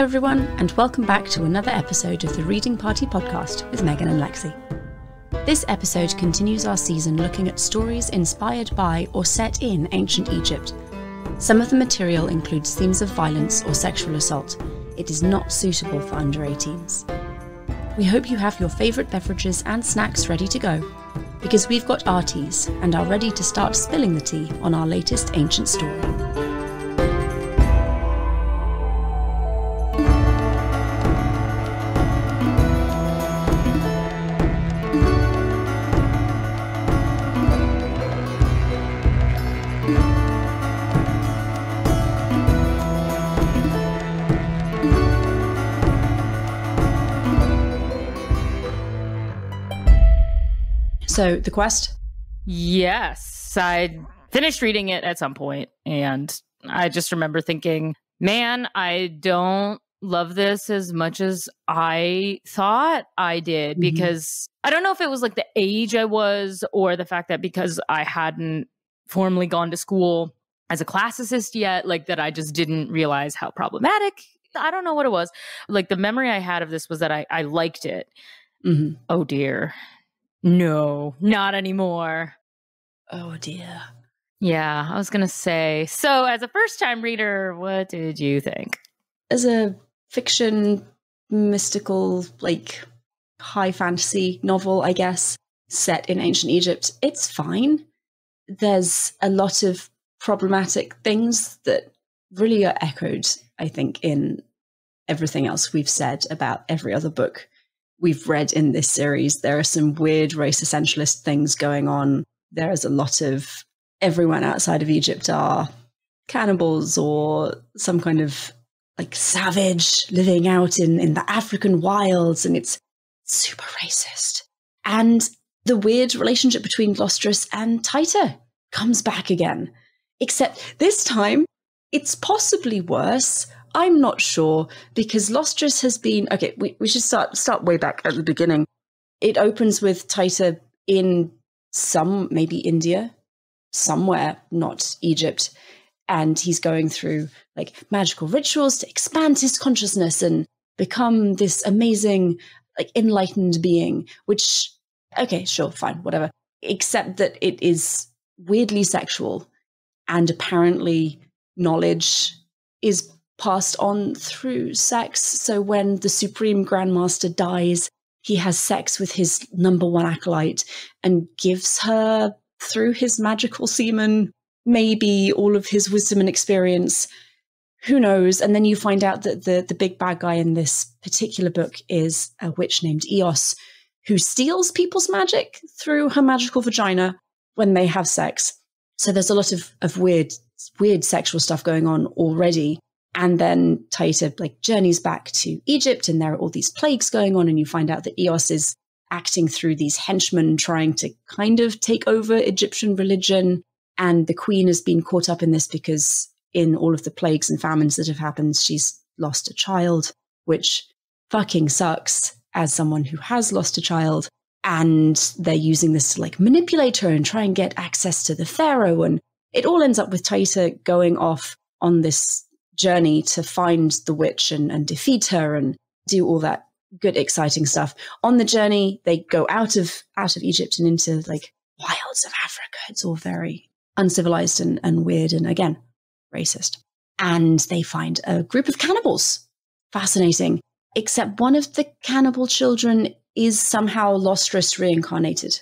Hello, everyone, and welcome back to another episode of the Reading Party podcast with Megan and Lexie. This episode continues our season looking at stories inspired by or set in ancient Egypt. Some of the material includes themes of violence or sexual assault. It is not suitable for under 18s. We hope you have your favourite beverages and snacks ready to go, because we've got our teas and are ready to start spilling the tea on our latest ancient story. So, the quest? Yes. I finished reading it at some point and I just remember thinking, man, I don't love this as much as I thought I did mm-hmm. because I don't know if it was like the age I was or the fact that because I hadn't formally gone to school as a classicist yet, like that I just didn't realize how problematic. I don't know what it was. Like the memory I had of this was that I, I liked it. Mm-hmm. Oh dear. No, not anymore. Oh dear. Yeah, I was going to say. So, as a first time reader, what did you think? As a fiction, mystical, like high fantasy novel, I guess, set in ancient Egypt, it's fine. There's a lot of problematic things that really are echoed, I think, in everything else we've said about every other book we've read in this series, there are some weird race essentialist things going on. There is a lot of everyone outside of Egypt are cannibals or some kind of like savage living out in, in the African wilds, and it's super racist. And the weird relationship between Lostris and Taita comes back again. Except this time, it's possibly worse I'm not sure because Lostris has been okay. We, we should start start way back at the beginning. It opens with Taita in some maybe India, somewhere not Egypt, and he's going through like magical rituals to expand his consciousness and become this amazing like enlightened being. Which okay, sure, fine, whatever. Except that it is weirdly sexual, and apparently knowledge is passed on through sex. So when the Supreme Grandmaster dies, he has sex with his number one acolyte and gives her, through his magical semen, maybe all of his wisdom and experience. Who knows? And then you find out that the, the big bad guy in this particular book is a witch named Eos, who steals people's magic through her magical vagina when they have sex. So there's a lot of, of weird, weird sexual stuff going on already. And then Taita like journeys back to Egypt, and there are all these plagues going on, and you find out that Eos is acting through these henchmen trying to kind of take over Egyptian religion. And the queen has been caught up in this because in all of the plagues and famines that have happened, she's lost a child, which fucking sucks as someone who has lost a child. And they're using this to like manipulate her and try and get access to the pharaoh. And it all ends up with Taita going off on this journey to find the witch and, and defeat her and do all that good, exciting stuff. On the journey, they go out of out of Egypt and into like wilds of Africa. It's all very uncivilized and, and weird and again, racist. And they find a group of cannibals. Fascinating. Except one of the cannibal children is somehow Lostris reincarnated.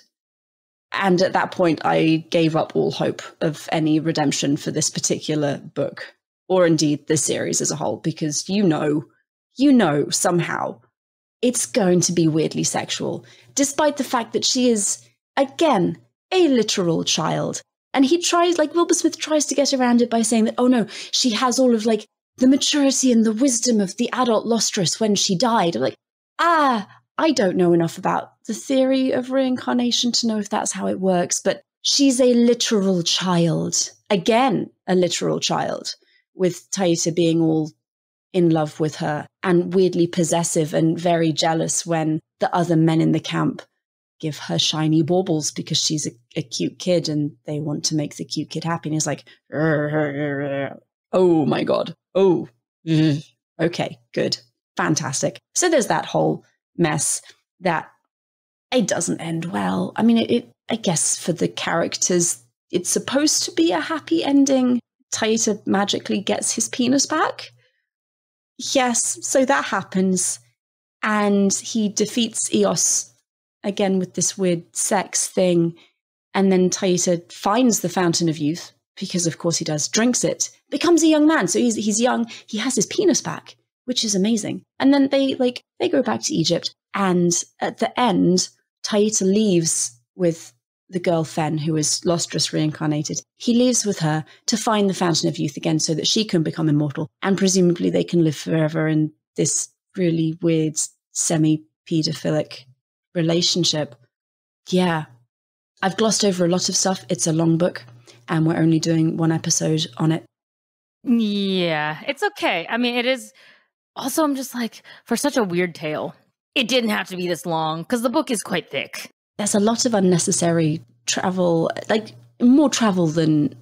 And at that point, I gave up all hope of any redemption for this particular book or indeed the series as a whole, because you know, you know somehow it's going to be weirdly sexual, despite the fact that she is, again, a literal child. And he tries, like Wilbur Smith tries to get around it by saying that, oh no, she has all of like the maturity and the wisdom of the adult Lostris when she died. I'm like, ah, I don't know enough about the theory of reincarnation to know if that's how it works, but she's a literal child. Again, a literal child with Taita being all in love with her and weirdly possessive and very jealous when the other men in the camp give her shiny baubles because she's a, a cute kid and they want to make the cute kid happy. And he's like, oh my God. Oh, Okay, good. Fantastic. So there's that whole mess that it doesn't end well. I mean, it, it I guess for the characters, it's supposed to be a happy ending. Taita magically gets his penis back. Yes, so that happens. And he defeats Eos again with this weird sex thing. And then Taita finds the Fountain of Youth, because of course he does, drinks it, becomes a young man. So he's, he's young, he has his penis back, which is amazing. And then they like they go back to Egypt. And at the end, Taita leaves with the girl Fen, who is Lostris reincarnated. He leaves with her to find the Fountain of Youth again so that she can become immortal. And presumably they can live forever in this really weird semi pedophilic relationship. Yeah. I've glossed over a lot of stuff. It's a long book, and we're only doing one episode on it. Yeah, it's okay. I mean, it is. Also, I'm just like, for such a weird tale, it didn't have to be this long because the book is quite thick. There's a lot of unnecessary travel, like more travel than,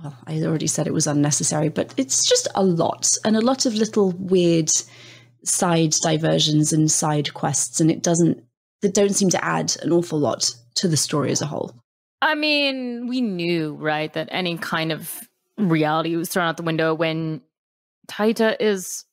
well, I already said it was unnecessary, but it's just a lot and a lot of little weird side diversions and side quests. And it doesn't, that don't seem to add an awful lot to the story as a whole. I mean, we knew, right, that any kind of reality was thrown out the window when Taita is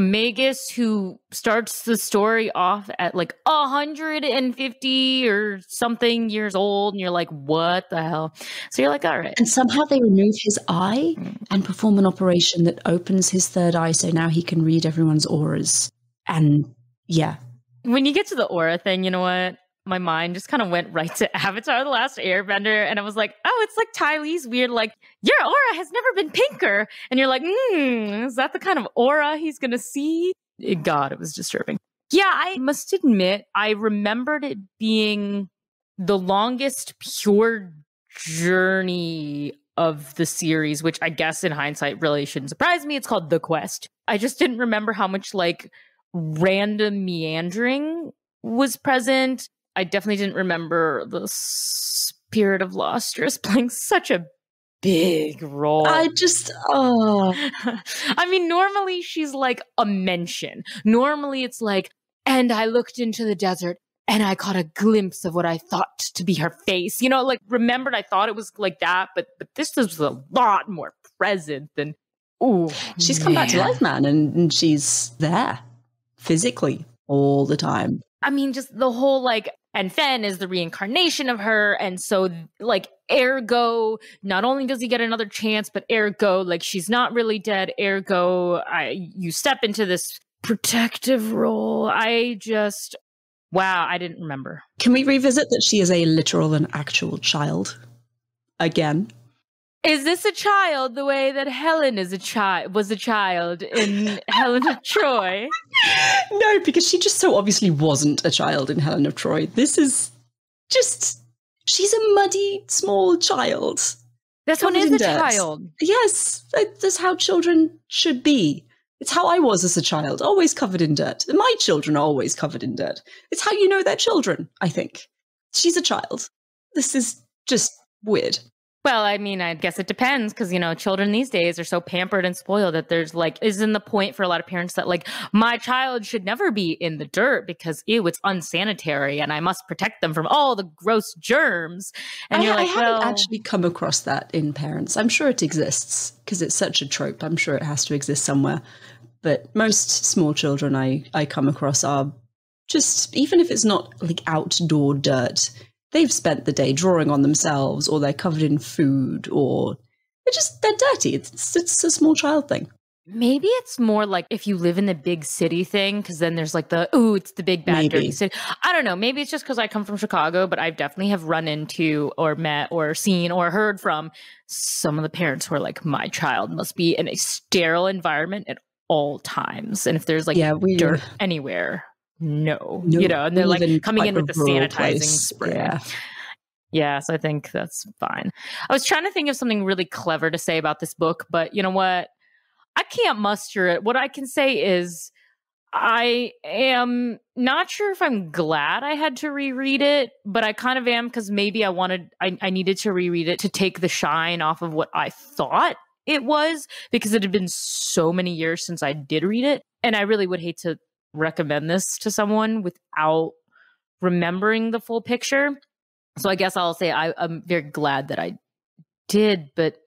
magus who starts the story off at like 150 or something years old and you're like what the hell? So you're like all right. And somehow they remove his eye mm. and perform an operation that opens his third eye so now he can read everyone's auras. And yeah. When you get to the aura thing you know what my mind just kind of went right to Avatar The Last Airbender. And I was like, oh, it's like Ty Lee's weird, like, your aura has never been pinker. And you're like, hmm, is that the kind of aura he's going to see? God, it was disturbing. Yeah, I must admit, I remembered it being the longest pure journey of the series, which I guess in hindsight really shouldn't surprise me. It's called The Quest. I just didn't remember how much like random meandering was present I definitely didn't remember the spirit of Lostris playing such a big role. I just oh I mean normally she's like a mention. Normally it's like and I looked into the desert and I caught a glimpse of what I thought to be her face. You know, like remembered I thought it was like that, but but this was a lot more present than oh she's come back to life, man, and, and she's there physically all the time. I mean, just the whole like and Fen is the reincarnation of her. And so, like, ergo, not only does he get another chance, but ergo, like, she's not really dead. Ergo, I, you step into this protective role. I just, wow, I didn't remember. Can we revisit that she is a literal and actual child again? Is this a child the way that Helen is a child was a child in Helen of Troy? No, because she just so obviously wasn't a child in Helen of Troy. This is just she's a muddy small child. This one is a dirt. child. Yes, uh, that's how children should be. It's how I was as a child, always covered in dirt. My children are always covered in dirt. It's how you know they're children, I think. She's a child. This is just weird. Well, I mean, I guess it depends because, you know, children these days are so pampered and spoiled that there's like, isn't the point for a lot of parents that, like, my child should never be in the dirt because, ew, it's unsanitary and I must protect them from all the gross germs. And I, you're like, I haven't actually come across that in parents. I'm sure it exists because it's such a trope. I'm sure it has to exist somewhere. But most small children I, I come across are just, even if it's not like outdoor dirt, they've spent the day drawing on themselves or they're covered in food or they're just they're dirty. It's it's a small child thing. Maybe it's more like if you live in the big city thing because then there's like the ooh it's the big bad maybe. dirty city. I don't know. Maybe it's just because i come from chicago but i definitely have run into or met or seen or heard from some of the parents who are like my child must be in a sterile environment at all times and if there's like yeah, we, dirt anywhere no, no you know, and they're like coming in with the sanitizing place. spray. Yeah. Yes, I think that's fine. I was trying to think of something really clever to say about this book, but you know what? I can't muster it. What I can say is I am not sure if I'm glad I had to reread it, but I kind of am because maybe I wanted, I, I needed to reread it to take the shine off of what I thought it was because it had been so many years since I did read it. And I really would hate to recommend this to someone without remembering the full picture. So I guess I'll say I, I'm very glad that I did, but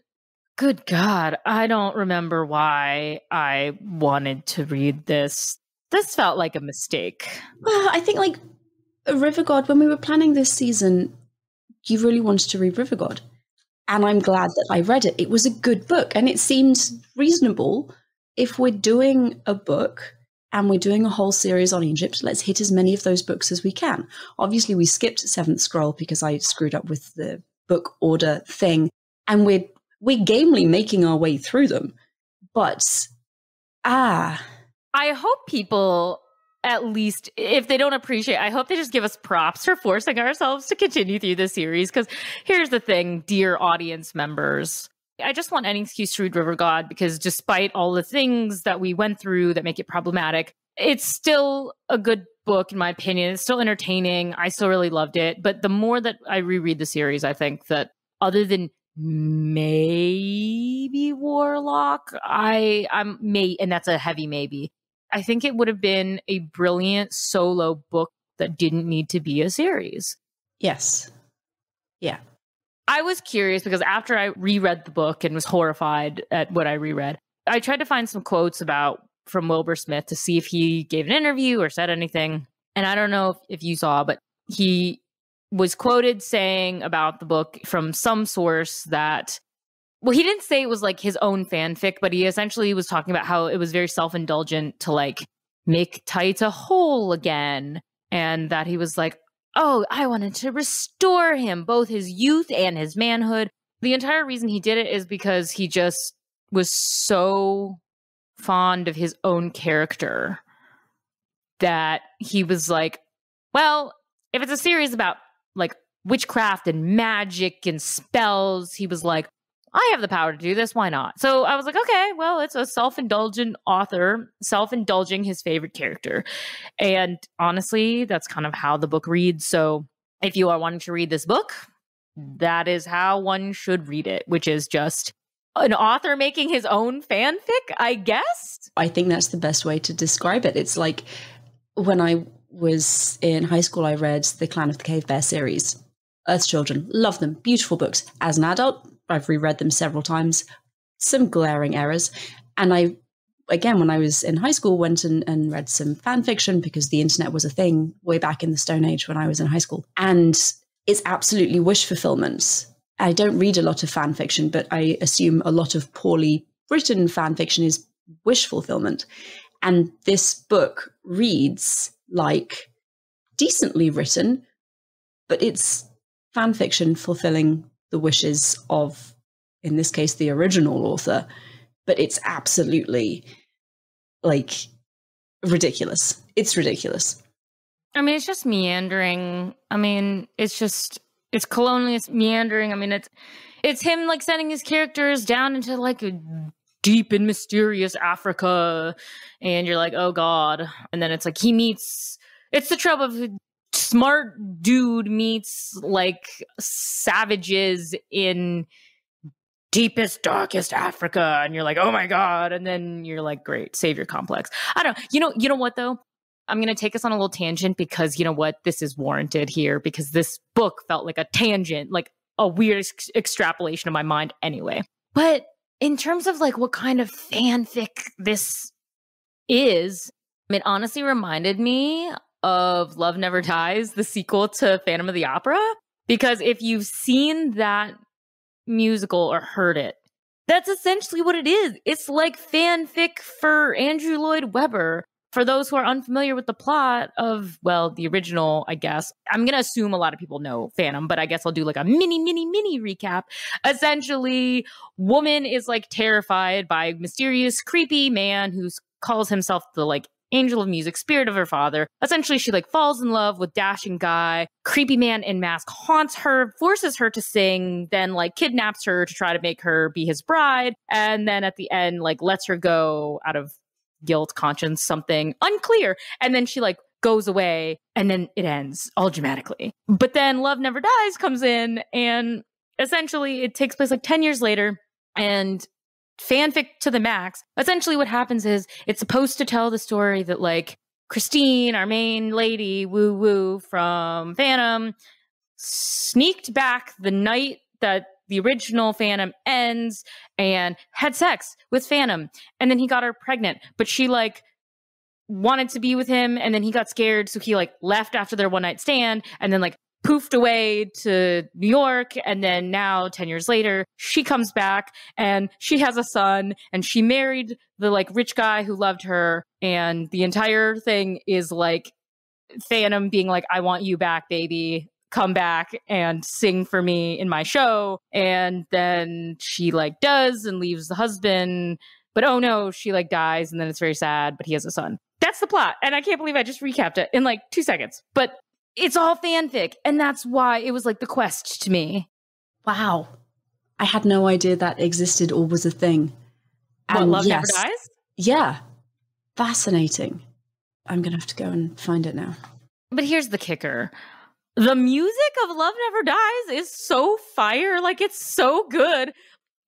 good God, I don't remember why I wanted to read this. This felt like a mistake. Well, I think like River God, when we were planning this season, you really wanted to read River God. And I'm glad that I read it. It was a good book and it seemed reasonable. If we're doing a book and we're doing a whole series on Egypt, let's hit as many of those books as we can. Obviously, we skipped Seventh Scroll because I screwed up with the book order thing. And we're we're gamely making our way through them. But ah. I hope people at least if they don't appreciate i hope they just give us props for forcing ourselves to continue through the series because here's the thing dear audience members i just want any excuse to read river god because despite all the things that we went through that make it problematic it's still a good book in my opinion it's still entertaining i still really loved it but the more that i reread the series i think that other than maybe warlock i i'm may and that's a heavy maybe I think it would have been a brilliant solo book that didn't need to be a series. Yes. Yeah. I was curious because after I reread the book and was horrified at what I reread, I tried to find some quotes about from Wilbur Smith to see if he gave an interview or said anything. And I don't know if, if you saw, but he was quoted saying about the book from some source that well, he didn't say it was like his own fanfic, but he essentially was talking about how it was very self indulgent to like make Taita whole again. And that he was like, oh, I wanted to restore him, both his youth and his manhood. The entire reason he did it is because he just was so fond of his own character that he was like, well, if it's a series about like witchcraft and magic and spells, he was like, I have the power to do this. Why not? So I was like, okay, well, it's a self indulgent author, self indulging his favorite character. And honestly, that's kind of how the book reads. So if you are wanting to read this book, that is how one should read it, which is just an author making his own fanfic, I guess. I think that's the best way to describe it. It's like when I was in high school, I read the Clan of the Cave Bear series. Earth Children, love them, beautiful books. As an adult, I've reread them several times. Some glaring errors. And I, again, when I was in high school, went and, and read some fan fiction because the internet was a thing way back in the Stone Age when I was in high school. And it's absolutely wish fulfillment. I don't read a lot of fan fiction, but I assume a lot of poorly written fan fiction is wish fulfillment. And this book reads like decently written, but it's fan fiction fulfilling the wishes of, in this case, the original author, but it's absolutely like ridiculous. It's ridiculous. I mean, it's just meandering. I mean, it's just it's colonialist meandering. I mean, it's it's him like sending his characters down into like a deep and mysterious Africa, and you're like, oh god. And then it's like he meets. It's the trope of smart dude meets like savages in deepest darkest africa and you're like oh my god and then you're like great savior complex. I don't you know you know what though? I'm going to take us on a little tangent because you know what? This is warranted here because this book felt like a tangent like a weird ex- extrapolation of my mind anyway. But in terms of like what kind of fanfic this is it honestly reminded me of Love Never Dies, the sequel to Phantom of the Opera. Because if you've seen that musical or heard it, that's essentially what it is. It's like fanfic for Andrew Lloyd Webber. For those who are unfamiliar with the plot of, well, the original, I guess, I'm going to assume a lot of people know Phantom, but I guess I'll do like a mini, mini, mini recap. Essentially, woman is like terrified by mysterious, creepy man who calls himself the like angel of music, spirit of her father. Essentially, she like falls in love with dashing guy. Creepy man in mask haunts her, forces her to sing, then like kidnaps her to try to make her be his bride, and then at the end like lets her go out of guilt, conscience, something unclear. And then she like goes away and then it ends all dramatically. But then Love Never Dies comes in and essentially it takes place like 10 years later and fanfic to the max. Essentially, what happens is it's supposed to tell the story that, like, Christine, our main lady, woo woo from Phantom, sneaked back the night that the original Phantom ends and had sex with Phantom. And then he got her pregnant, but she, like, wanted to be with him and then he got scared so he like left after their one night stand and then like poofed away to New York. And then now, 10 years later, she comes back and she has a son and she married the like rich guy who loved her. And the entire thing is like Phantom being like, I want you back, baby. Come back and sing for me in my show. And then she like does and leaves the husband. But oh no, she like dies and then it's very sad, but he has a son. That's the plot. And I can't believe I just recapped it in like two seconds. But it's all fanfic. And that's why it was like the quest to me. Wow. I had no idea that existed or was a thing. And what, Love yes, Never Dies? Yeah. Fascinating. I'm going to have to go and find it now. But here's the kicker the music of Love Never Dies is so fire. Like, it's so good.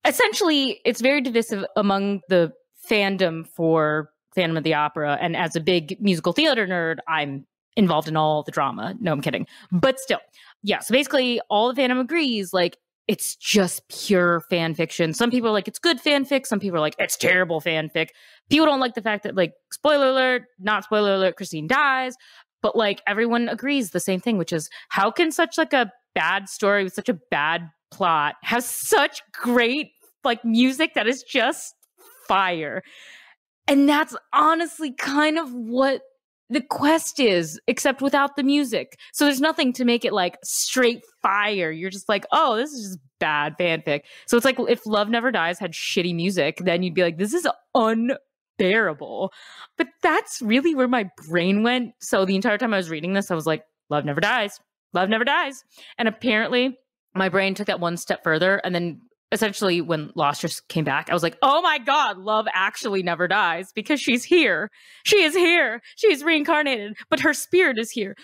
Essentially, it's very divisive among the fandom for Phantom of the Opera. And as a big musical theater nerd, I'm involved in all the drama. No, I'm kidding. But still, yeah. So basically, all the fandom agrees like it's just pure fan fiction. Some people are like it's good fanfic. Some people are like it's terrible fanfic. People don't like the fact that like spoiler alert, not spoiler alert, Christine dies. But like everyone agrees the same thing, which is how can such like a bad story with such a bad plot have such great like music that is just fire. And that's honestly kind of what the quest is, except without the music. So there's nothing to make it like straight fire. You're just like, oh, this is just bad fanfic. So it's like if Love Never Dies had shitty music, then you'd be like, this is unbearable. But that's really where my brain went. So the entire time I was reading this, I was like, Love Never Dies. Love Never Dies. And apparently, my brain took that one step further and then essentially when Lostris came back, I was like, oh my God, love actually never dies because she's here. She is here. She's reincarnated, but her spirit is here.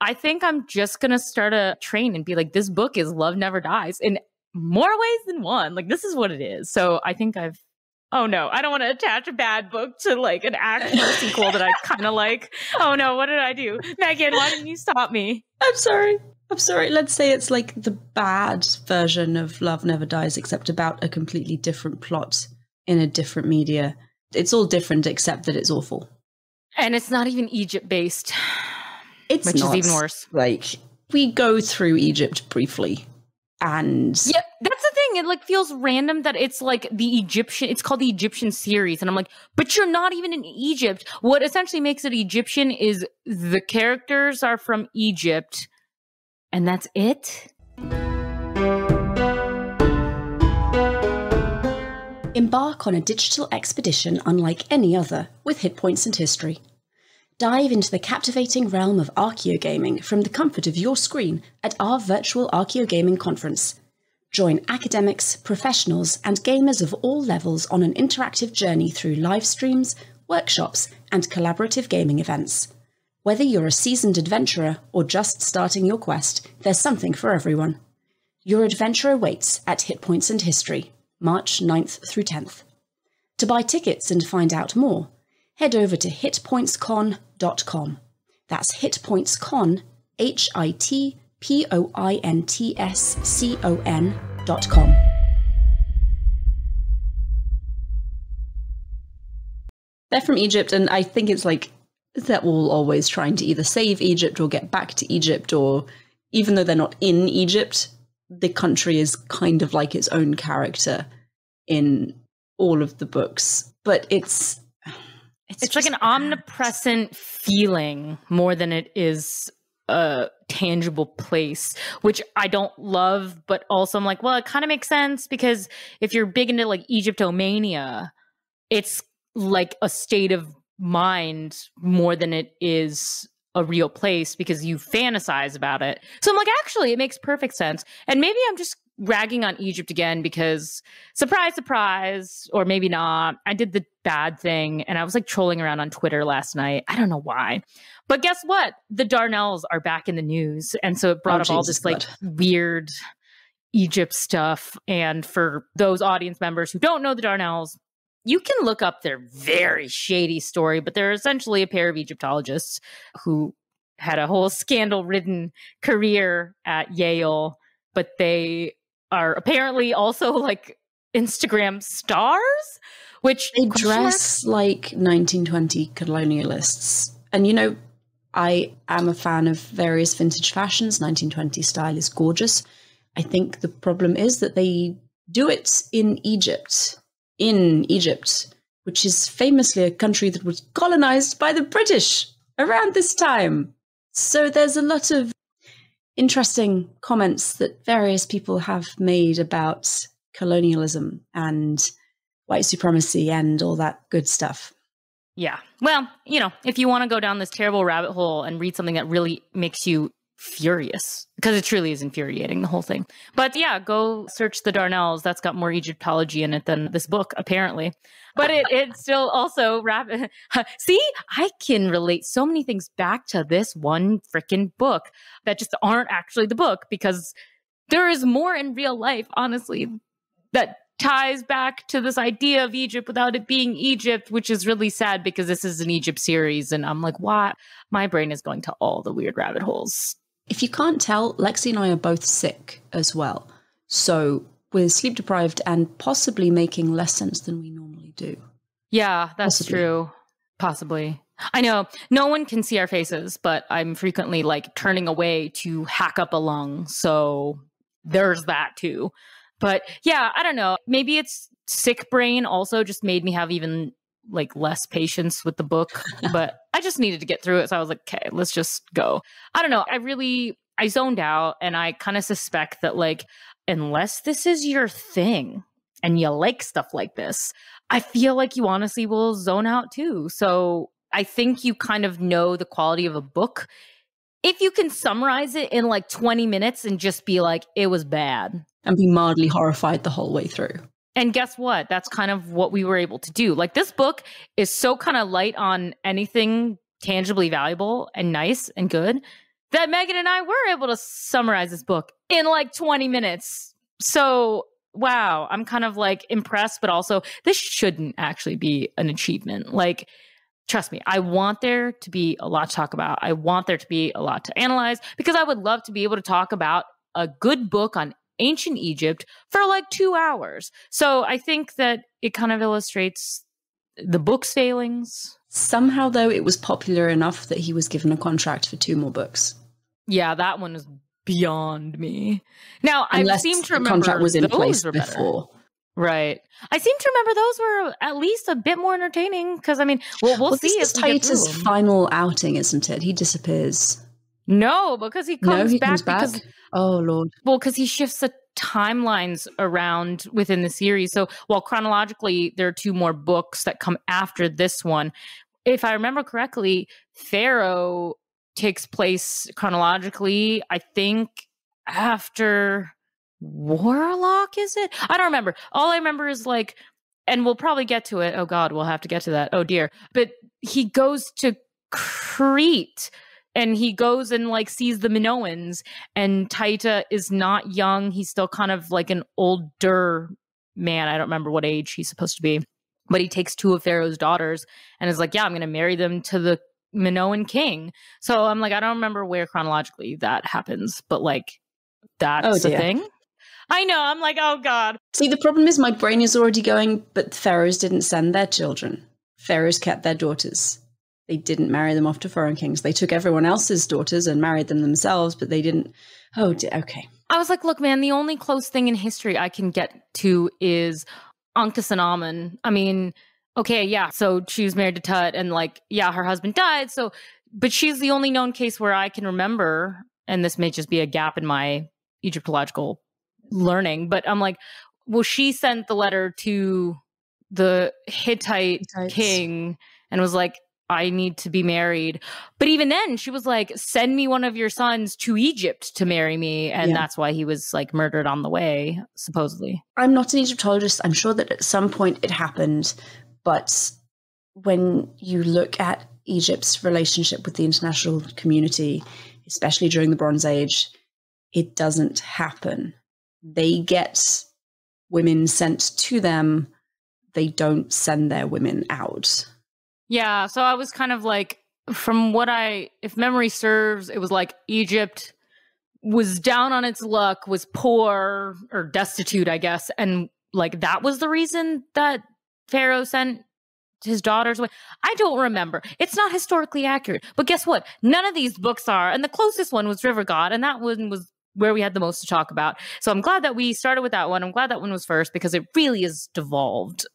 I think I'm just going to start a train and be like, this book is Love Never Dies in more ways than one. Like, this is what it is. So I think I've, oh no, I don't want to attach a bad book to like an actual sequel that I kind of like. Oh no, what did I do? Megan, why didn't you stop me? I'm sorry. I'm sorry, let's say it's like the bad version of Love Never Dies, except about a completely different plot in a different media. It's all different except that it's awful. And it's not even Egypt based. It's which not, is even worse. Like we go through Egypt briefly and Yeah, that's the thing. It like feels random that it's like the Egyptian it's called the Egyptian series. And I'm like, but you're not even in Egypt. What essentially makes it Egyptian is the characters are from Egypt and that's it? Embark on a digital expedition unlike any other with Hit Points and History. Dive into the captivating realm of archaeogaming from the comfort of your screen at our virtual archaeogaming conference. Join academics, professionals, and gamers of all levels on an interactive journey through live streams, workshops, and collaborative gaming events. Whether you're a seasoned adventurer or just starting your quest, there's something for everyone. Your adventure awaits at Hitpoints and History, March 9th through 10th. To buy tickets and find out more, head over to hitpointscon.com. That's hitpointscon, H I T P O I N T S C O N.com. They're from Egypt, and I think it's like that all always trying to either save Egypt or get back to Egypt, or even though they're not in Egypt, the country is kind of like its own character in all of the books. But it's it's, it's like an bad. omnipresent feeling more than it is a tangible place, which I don't love, but also I'm like, well, it kind of makes sense because if you're big into like Egyptomania, it's like a state of mind more than it is a real place because you fantasize about it. So I'm like, actually, it makes perfect sense. And maybe I'm just ragging on Egypt again because surprise, surprise, or maybe not. I did the bad thing and I was like trolling around on Twitter last night. I don't know why. But guess what? The Darnells are back in the news. And so it brought oh, up all this like weird Egypt stuff. And for those audience members who don't know the Darnells, you can look up their very shady story, but they're essentially a pair of Egyptologists who had a whole scandal ridden career at Yale, but they are apparently also like Instagram stars, which they dress like 1920 colonialists. And you know, I am a fan of various vintage fashions. 1920 style is gorgeous. I think the problem is that they do it in Egypt. In Egypt, which is famously a country that was colonized by the British around this time. So there's a lot of interesting comments that various people have made about colonialism and white supremacy and all that good stuff. Yeah. Well, you know, if you want to go down this terrible rabbit hole and read something that really makes you furious, because it truly is infuriating, the whole thing. But yeah, go search the Darnells. That's got more Egyptology in it than this book, apparently. But it, it still also rabbit. See, I can relate so many things back to this one freaking book that just aren't actually the book because there is more in real life, honestly, that ties back to this idea of Egypt without it being Egypt, which is really sad because this is an Egypt series. And I'm like, why? My brain is going to all the weird rabbit holes. If you can't tell, Lexie and I are both sick as well. So we're sleep deprived and possibly making less sense than we normally do. Yeah, that's possibly. true. Possibly. I know no one can see our faces, but I'm frequently like turning away to hack up a lung. So there's that too. But yeah, I don't know. Maybe it's sick brain also just made me have even like less patience with the book, but I just needed to get through it. So I was like, okay, let's just go. I don't know. I really, I zoned out and I kind of suspect that like, unless this is your thing and you like stuff like this, I feel like you honestly will zone out too. So I think you kind of know the quality of a book if you can summarize it in like 20 minutes and just be like, it was bad. And be mildly horrified the whole way through. And guess what? That's kind of what we were able to do. Like this book is so kind of light on anything tangibly valuable and nice and good that Megan and I were able to summarize this book in like 20 minutes. So, wow, I'm kind of like impressed, but also this shouldn't actually be an achievement. Like, trust me, I want there to be a lot to talk about. I want there to be a lot to analyze because I would love to be able to talk about a good book on ancient Egypt for like two hours. So I think that it kind of illustrates the book's failings. Somehow, though, it was popular enough that he was given a contract for two more books. Yeah, that one is beyond me. Now, Unless I seem to remember the contract was in place before. Better. Right. I seem to remember those were at least a bit more entertaining because I mean, we'll, we'll, well see. This is Taita's final outing, isn't it? He disappears. No, because he comes no, he back comes back. Because, oh lord. Well, because he shifts the timelines around within the series. So while chronologically there are two more books that come after this one, if I remember correctly, Pharaoh takes place chronologically. I think after Warlock. Is it? I don't remember. All I remember is like, and we'll probably get to it. Oh God, we'll have to get to that. Oh dear. But he goes to Crete and he goes and like sees the Minoans and Taita is not young. He's still kind of like an older man. I don't remember what age he's supposed to be. But he takes two of Pharaoh's daughters and is like, yeah, I'm going to marry them to the Minoan king. So I'm like, I don't remember where chronologically that happens, but like that's oh, the thing. I know. I'm like, oh God. See, the problem is my brain is already going, but pharaohs didn't send their children. Pharaohs kept their daughters. They didn't marry them off to foreign kings. They took everyone else's daughters and married them themselves, but they didn't. Oh, okay. I was like, look, man, the only close thing in history I can get to is Ankh and Amun. I mean, okay, yeah. So she was married to Tut, and like, yeah, her husband died. So, but she's the only known case where I can remember, and this may just be a gap in my Egyptological learning, but I'm like, well, she sent the letter to the Hittite Hittites. king and was like, I need to be married. But even then, she was like, send me one of your sons to Egypt to marry me. And yeah. that's why he was like murdered on the way, supposedly. I'm not an Egyptologist. I'm sure that at some point it happened. But when you look at Egypt's relationship with the international community, especially during the Bronze Age, it doesn't happen they get women sent to them, they don't send their women out. Yeah, so I was kind of like from what I if memory serves, it was like Egypt was down on its luck, was poor or destitute, I guess, and like that was the reason that Pharaoh sent his daughters away. I don't remember. It's not historically accurate. But guess what? None of these books are. And the closest one was River God, and that one was where we had the most to talk about. So I'm glad that we started with that one. I'm glad that one was first because it really is devolved.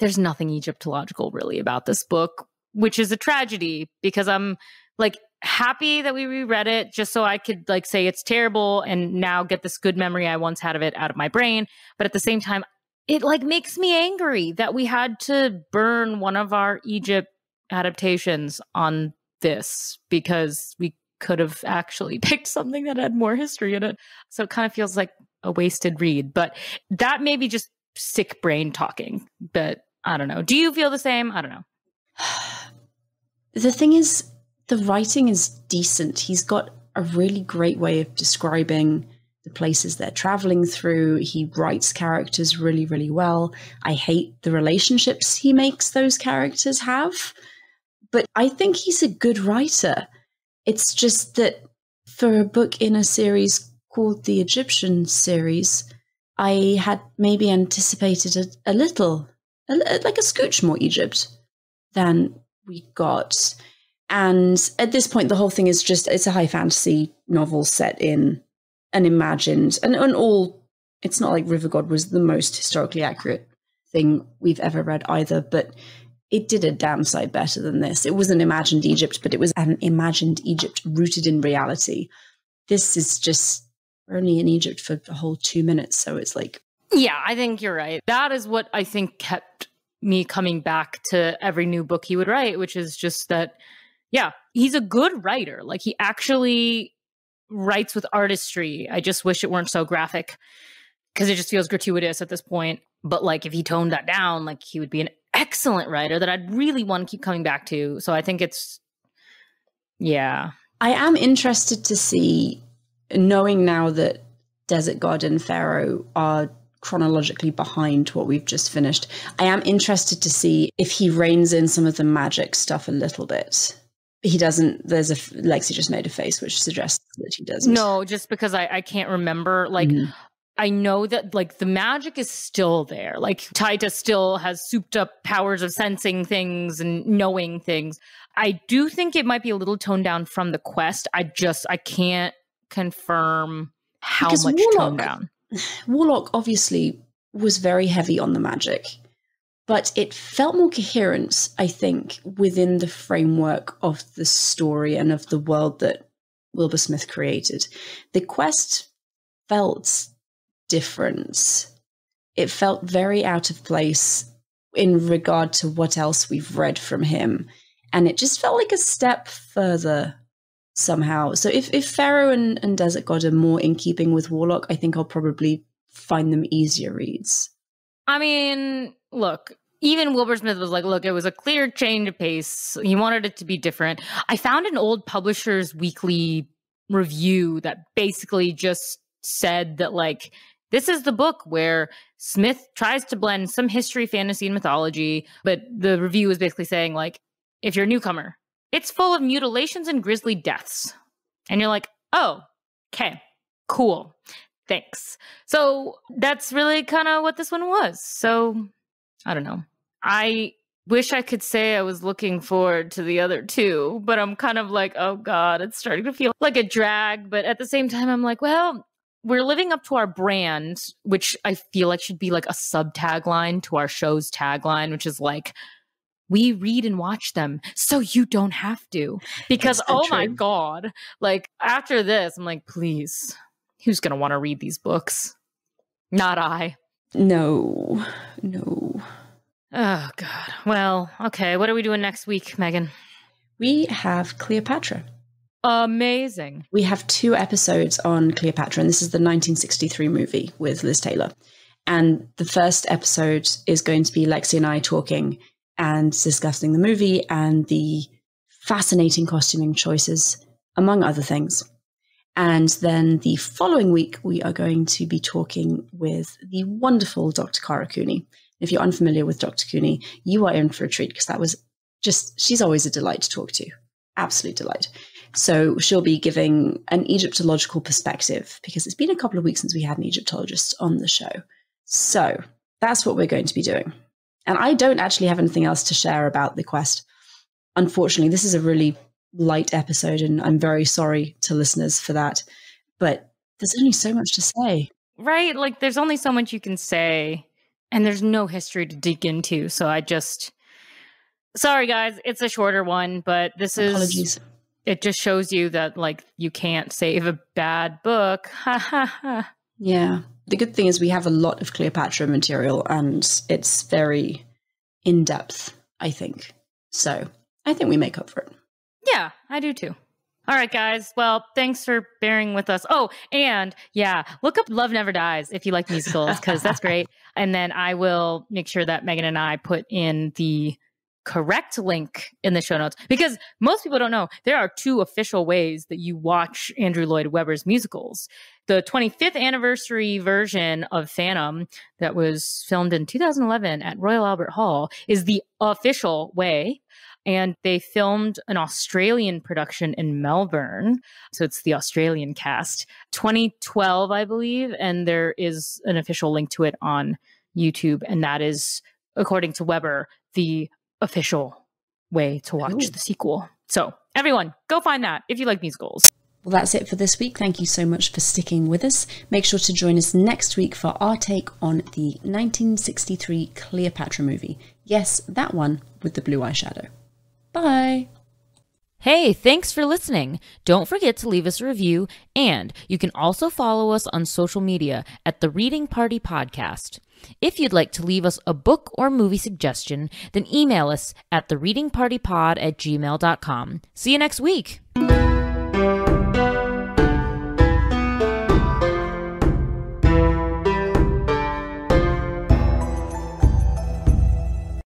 There's nothing Egyptological really about this book, which is a tragedy because I'm like happy that we reread it just so I could like say it's terrible and now get this good memory I once had of it out of my brain. But at the same time, it like makes me angry that we had to burn one of our Egypt adaptations on this because we could have actually picked something that had more history in it. So it kind of feels like a wasted read. But that maybe just sick brain talking. But I don't know. Do you feel the same? I don't know. the thing is, the writing is decent. He's got a really great way of describing the places they're traveling through. He writes characters really, really well. I hate the relationships he makes those characters have, but I think he's a good writer. It's just that for a book in a series called the Egyptian series, I had maybe anticipated a, a little, a, like a scooch more Egypt than we got. And at this point, the whole thing is just it's a high fantasy novel set in an imagined and, and all it's not like River God was the most historically accurate thing we've ever read either, but it did a damn sight better than this. It was an imagined Egypt, but it was an imagined Egypt rooted in reality. This is just we're only in Egypt for a whole two minutes, so it's like Yeah, I think you're right. That is what I think kept me coming back to every new book he would write, which is just that yeah, he's a good writer. Like he actually writes with artistry. I just wish it weren't so graphic because it just feels gratuitous at this point. But like if he toned that down, like he would be an excellent writer that I'd really want to keep coming back to. So I think it's yeah. I am interested to see knowing now that Desert God and Pharaoh are chronologically behind what we've just finished. I am interested to see if he reins in some of the magic stuff a little bit he doesn't there's a lexi just made a face which suggests that he doesn't no just because i i can't remember like mm-hmm. I know that like the magic is still there. Like Taita still has souped up powers of sensing things and knowing things. I do think it might be a little toned down from the quest. I just I can't confirm how because much Warlock, toned down. Warlock obviously was very heavy on the magic but it felt more coherent, I think, within the framework of the story and of the world that Wilbur Smith created. The quest felt different. It felt very out of place in regard to what else we've read from him. And it just felt like a step further somehow. So if, if Pharaoh and, and Desert God are more in keeping with Warlock, I think I'll probably find them easier reads. I mean, look, even Wilbur Smith was like, look, it was a clear change of pace. He wanted it to be different. I found an old publisher's weekly review that basically just said that, like, this is the book where Smith tries to blend some history, fantasy, and mythology. But the review was basically saying, like, if you're a newcomer, it's full of mutilations and grisly deaths. And you're like, oh, okay, cool. Thanks. So that's really kind of what this one was. So I don't know. I wish I could say I was looking forward to the other two, but I'm kind of like, oh God, it's starting to feel like a drag. But at the same time, I'm like, well, we're living up to our brand, which I feel like should be like a sub tagline to our show's tagline, which is like, we read and watch them so you don't have to. Because, so oh true. my God, like after this, I'm like, please, who's going to want to read these books? Not I. No, no. Oh, God. Well, okay. What are we doing next week, Megan? We have Cleopatra. Amazing. We have two episodes on Cleopatra, and this is the 1963 movie with Liz Taylor. And the first episode is going to be Lexie and I talking and discussing the movie and the fascinating costuming choices, among other things. And then the following week, we are going to be talking with the wonderful Dr. Kara Cooney. If you're unfamiliar with Dr. Cooney, you are in for a treat because that was just, she's always a delight to talk to. Absolute delight. So she'll be giving an Egyptological perspective because it's been a couple of weeks since we had an Egyptologist on the show. So that's what we're going to be doing. And I don't actually have anything else to share about the quest. Unfortunately, this is a really light episode, and I'm very sorry to listeners for that. But there's only so much to say. Right? Like, there's only so much you can say, and there's no history to dig into. So I just. Sorry, guys. It's a shorter one, but this Apologies. is. It just shows you that, like, you can't save a bad book. Ha ha ha. Yeah. The good thing is we have a lot of Cleopatra material, and it's very in depth, I think. So I think we make up for it. Yeah, I do too. All right, guys. Well, thanks for bearing with us. Oh, and yeah, look up Love Never Dies if you like musicals, because that's great. And then I will make sure that Megan and I put in the correct link in the show notes because most people don't know there are two official ways that you watch Andrew Lloyd Webber's musicals. The 25th anniversary version of Phantom that was filmed in 2011 at Royal Albert Hall is the official way and they filmed an Australian production in Melbourne. So it's the Australian cast, 2012, I believe. And there is an official link to it on YouTube. And that is, according to Webber, the official way to watch Ooh. the sequel. So everyone, go find that if you like musicals. Well, that's it for this week. Thank you so much for sticking with us. Make sure to join us next week for our take on the 1963 Cleopatra movie. Yes, that one with the blue eyeshadow. Bye. Hey, thanks for listening. Don't forget to leave us a review, and you can also follow us on social media at the Reading Party Podcast. If you'd like to leave us a book or movie suggestion, then email us at thereadingpartypod at gmail.com. See you next week.